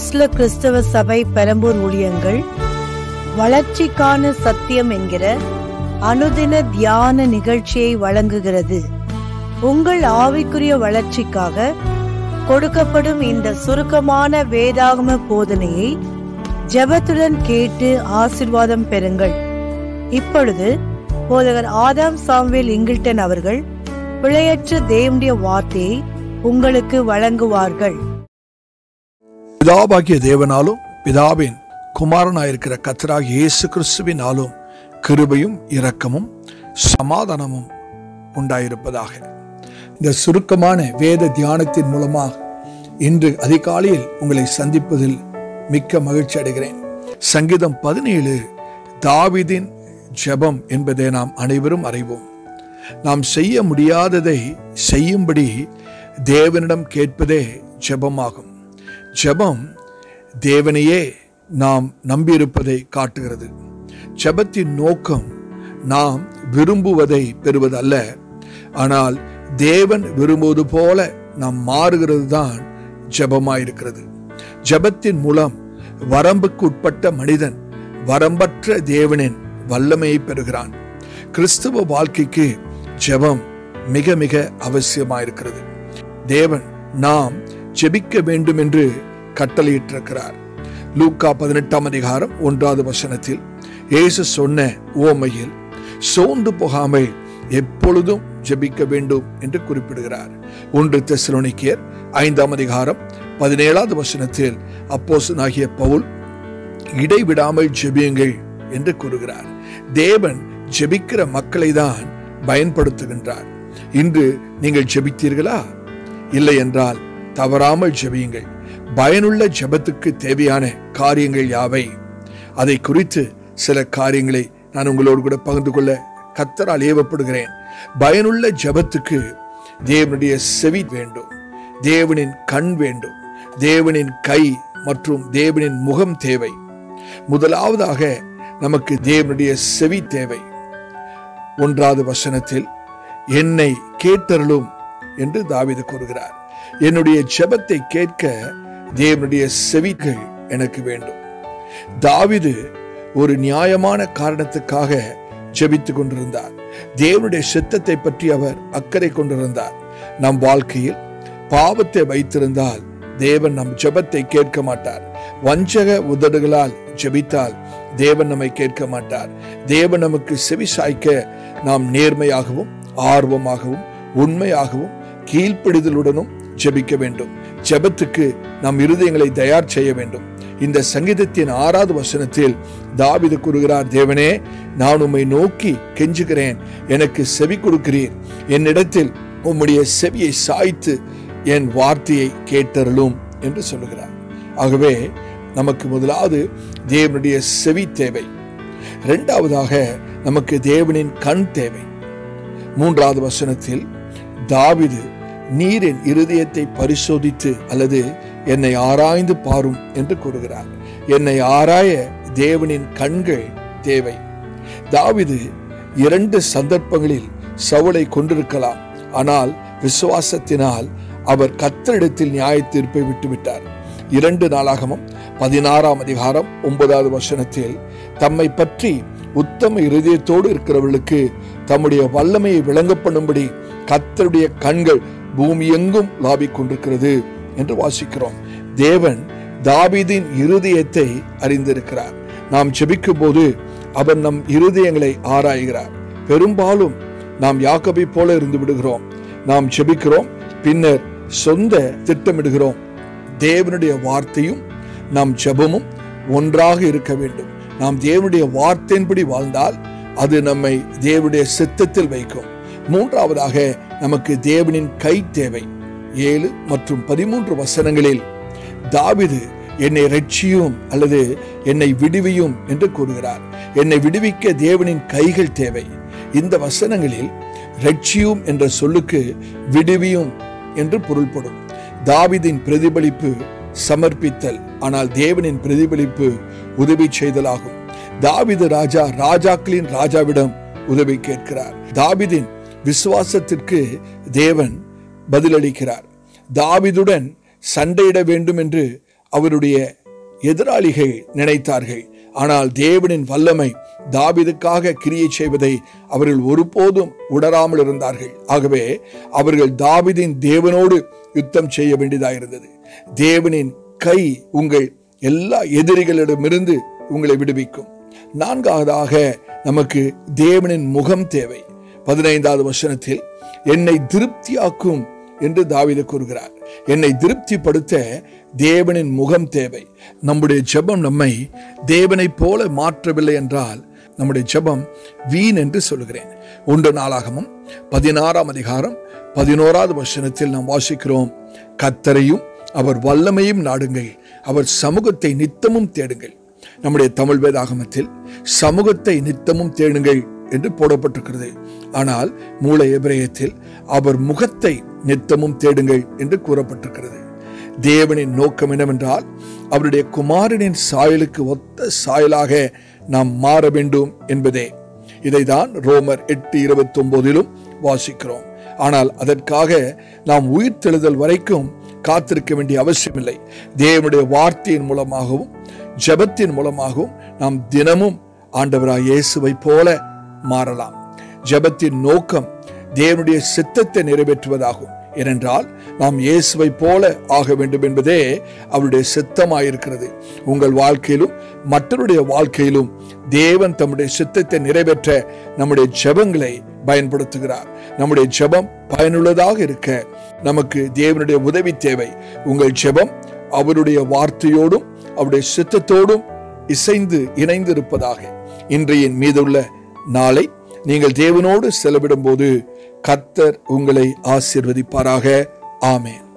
அப்போஸ்ல கிறிஸ்தவ சபை பெரம்பூர் ஊழியங்கள் வளர்ச்சிக்கான சத்தியம் என்கிற அனுதின தியான நிகழ்ச்சியை வழங்குகிறது. உங்கள் ஆவிக்குரிய வளர்ச்சிக்காக கொடுக்கப்படும் இந்த சுருக்கமான வேதாகம போதனையை ஜெபத்துடன் கேட்டு ஆசிர்வாதம் பெறுங்கள். இப்பொழுது போதகர் ஆதாம் சாம்வேல் இங்கில்டன் அவர்கள் பிழையற்ற தேவனுடைய வார்த்தையை உங்களுக்கு வழங்குவார்கள். பிதாபாகிய தேவனாலும் பிதாவின் குமாரனாயிருக்கிற கத்தராக இயேசு கிறிஸ்துவினாலும் கிருபையும் இரக்கமும் சமாதானமும் உண்டாயிருப்பதாக. இந்த சுருக்கமான வேத தியானத்தின் மூலமாக இன்று அதிகாலையில் உங்களை சந்திப்பதில் மிக்க மகிழ்ச்சி அடைகிறேன். சங்கீதம் பதினேழு தாவிதின் ஜெபம் என்பதை நாம் அனைவரும் அறிவோம். நாம் செய்ய முடியாததை செய்யும்படி தேவனிடம் கேட்பதே ஜெபமாகும். ஜெபம் தேவனையே நாம் நம்பியிருப்பதை காட்டுகிறது. ஜெபத்தின் நோக்கம் நாம் விரும்புவதை பெறுவதல்ல. ஆனால் தேவன் விரும்புவது போல நாம் மாறுகிறது தான் ஜெபமாயிருக்கிறது. ஜெபத்தின் மூலம் வரம்புக்கு உட்பட்ட மனிதன் வரம்பற்ற தேவனின் வல்லமையை பெறுகிறான். கிறிஸ்துவ வாழ்க்கைக்கு ஜெபம் மிக மிக அவசியமாயிருக்கிறது. தேவன் நாம் ஜெபிக்க வேண்டும் என்று கட்டளையிட்டிருக்கிறார். லூக்கா பதினெட்டாம் அதிகாரம் ஒன்றாவது வசனத்தில் இயேசு சொன்ன ஓமையில் சோர்ந்து போகாமல் எப்பொழுதும் ஜெபிக்க வேண்டும் என்று குறிப்பிடுகிறார். ஒன்று தெசலோனிக்கியர் ஐந்தாம் அதிகாரம் பதினேழாவது வசனத்தில் அப்போசனாகிய பவுல் இடைவிடாமல் ஜெபியுங்கள் என்று கூறுகிறார். தேவன் ஜெபிக்கிற மக்களை தான் பயன்படுத்துகின்றார். இன்று நீங்கள் ஜெபித்தீர்களா? இல்லை என்றால் தவறாமல் ஜெபியுங்கள். பயனுள்ள ஜெபத்துக்கு தேவையான காரியங்கள் யாவை? அதை குறித்து சில காரியங்களை நான் உங்களோடு கூட பகிர்ந்து கொள்ள கத்தரால் ஏவப்படுகிறேன். பயனுள்ள ஜெபத்துக்கு தேவனுடைய செவி வேண்டும். தேவனின் கண் வேண்டும். தேவனின் கை மற்றும் தேவனின் முகம் தேவை. முதலாவதாக நமக்கு தேவனுடைய செவி தேவை. ஒன்றாவது வசனத்தில் என்னை கேட்டருளும் என்று தாவித கூறுகிறார். என்னுடைய ஜெபத்தை கேட்க தேவனுடைய செவிகள் எனக்கு வேண்டும். தாவிது ஒரு நியாயமான காரணத்துக்காக ஜெபித்துக் கொண்டிருந்தார். தேவனுடைய சித்தத்தை பற்றி அவர் அக்கறை கொண்டிருந்தார். நம் வாழ்க்கையில் பாவத்தை வைத்திருந்தால் தேவன் நம் ஜெபத்தை கேட்க மாட்டார். வஞ்சக உதடுகளால் ஜெபித்தால் தேவன் நம்மை கேட்க மாட்டார். தேவன் நமக்கு செவி சாய்க்க நாம் நேர்மையாகவும் ஆர்வமாகவும் உண்மையாகவும் கீழ்ப்படிதலுடனும் ஜெபிக்க வேண்டும். ஜெபத்துக்கு நம் இருதயங்களை தயார் செய்ய வேண்டும். இந்த சங்கீதத்தின் ஆறாவது வசனத்தில் தாவிது கூறுகிறார் தேவனே நான் உம்மை நோக்கி கெஞ்சுகிறேன். எனக்கு செவி கொடுக்கிறீர். என்னிடத்தில் உம்முடைய செவியை சாய்த்து என் வார்த்தையை கேட்டருளும் என்று சொல்லுகிறார். ஆகவே நமக்கு முதலாவது தேவனுடைய செவி தேவை. இரண்டாவதாக நமக்கு தேவனின் கண் தேவை. மூன்றாவது வசனத்தில் தாவிது நீர் என் இருதயத்தை பரிசோதித்து அல்லது என்னை ஆராய்ந்து பாரும் என்று கூறுகிறார். என்னை ஆராய தேவனின் கண்கள் தேவை. தாவிது இரண்டு சந்தர்ப்பங்களில் சவுளை கொண்டிருக்கலாம். ஆனால் விசுவாசத்தினால் அவர் கத்தரிடத்தில் நியாய தீர்ப்பை விட்டுவிட்டார். இரண்டு நாளாகமும் பதினாறாம் அதிகாரம் ஒன்பதாவது வசனத்தில் தம்மை பற்றி உத்தம இருதயத்தோடு இருக்கிறவர்களுக்கு தம்முடைய வல்லமையை விளங்க பண்ணும்படி கத்தருடைய கண்கள் பூமி எங்கும் லாபிக் கொண்டிருக்கிறது என்று வாசிக்கிறோம். தேவன் தாவிதின் இருதயத்தை அறிந்திருக்கிறார். நாம் செபிக்கும் போது அவர் நம் இருதயங்களை ஆராய்கிறார். பெரும்பாலும் நாம் யாக்கபை போல இருந்து விடுகிறோம். நாம் செபிக்கிறோம் பின்னர் சொந்த திட்டமிடுகிறோம். தேவனுடைய வார்த்தையும் நம் ஜெபமும் ஒன்றாக இருக்க வேண்டும். நாம் தேவனுடைய வார்த்தையின்படி வாழ்ந்தால் அது நம்மை தேவனுடைய சித்தத்தில் வைக்கும். மூன்றாவதாக நமக்கு தேவனின் கை தேவை. ஏழு மற்றும் பதிமூன்று வசனங்களில் தாவிது என்னை ரட்சியும் அல்லது என்னை விடுவியும் என்று கூறுகிறார். என்னை விடுவிக்க தேவனின் கைகள் தேவை. இந்த வசனங்களில் ரட்சியும் என்ற சொல்லுக்கு விடுவியும் என்று பொருள்படும். தாவிதின் பிரதிபலிப்பு சமர்ப்பித்தல். ஆனால் தேவனின் பிரதிபலிப்பு உதவி செய்தலாகும். தாவிது ராஜா ராஜாக்களின் ராஜாவிடம் உதவி கேட்கிறார். தாவிதின் விசுவாசத்திற்கு தேவன் பதிலளிக்கிறார். தாவிதுடன் சண்டையிட வேண்டும் என்று அவருடைய எதிராளிகள் நினைத்தார்கள். ஆனால் தேவனின் வல்லமை தாவிதுக்காக கிரியை செய்வதை அவர்கள் ஒருபோதும் உணராமல் இருந்தார்கள். ஆகவே அவர்கள் தாவிதின் தேவனோடு யுத்தம் செய்ய வேண்டியதாயிருந்தது. தேவனின் கை உங்கள் எல்லா எதிரிகளிடமிருந்து உங்களை விடுவிக்கும். நான்காவதாக நமக்கு தேவனின் முகம் தேவை. பதினைந்தாவது வசனத்தில் என்னை திருப்தியாக்கும் என்று தாவித கூறுகிறார். என்னை திருப்திப்படுத்த தேவனின் முகம் தேவை. நம்முடைய ஜெபம் நம்மை தேவனைப் போல மாற்றவில்லை என்றால் நம்முடைய ஜெபம் வீண் என்று சொல்கிறேன் ஒன்று நாளாகமும் பதினாறாம் அதிகாரம் பதினோராவது வசனத்தில் நாம் வாசிக்கிறோம் கத்தரையும் அவர் வல்லமையும் நாடுங்கள். அவர் சமூகத்தை நித்தமும் தேடுங்கள். நம்முடைய தமிழ் வேதாகமத்தில் சமூகத்தை நித்தமும் தேடுங்கள் என்று போடப்பட்டிருக்கிறது. ஆனால் மூல எபிரேயத்தில் அவர் முகத்தை நித்தமும் தேடுங்கள் என்று கூறப்பட்டிருக்கிறது. தேவனின் நோக்கம் என்னவென்றால் அவருடைய குமாரனின் சாயலுக்கு ஒத்த சாயலாக நாம் மாற வேண்டும் என்பதே. இதைதான் ரோமர் எட்டு இருபத்தி ஒன்பதிலும் வாசிக்கிறோம். ஆனால் அதற்காக நாம் உயிர்த்தெழுதல் வரைக்கும் காத்திருக்க வேண்டிய அவசியமில்லை. தேவனுடைய வார்த்தையின் மூலமாகவும் ஜெபத்தின் மூலமாகவும் நாம் தினமும் ஆண்டவராய் இயேசுவை போல மாறலாம். ஜெபத்தின் நோக்கம் தேவனுடைய சித்தத்தை நிறைவேற்றுவதாகும். ஏனென்றால் நாம் இயேசுவை போல ஆக வேண்டும் என்பதே அவருடைய சித்தமாயிருக்கிறது. உங்கள் வாழ்க்கையிலும் மற்றவருடைய வாழ்க்கையிலும் தேவன் தம்முடைய சித்தத்தை நிறைவேற்ற நம்முடைய ஜெபங்களை பயன்படுத்துகிறார். நம்முடைய ஜெபம் பயனுள்ளதாக இருக்க நமக்கு தேவனுடைய உதவி தேவை. உங்கள் ஜெபம் அவருடைய வார்த்தையோடும் அவருடைய சித்தத்தோடும் இசைந்து இணைந்து இருப்பதாக இன்றையின் மீதுள்ள நாளை நீங்கள் தேவனோடு செலவிடும் போது கர்த்தர் உங்களை ஆசிர்வதிப்பாராக. Amen.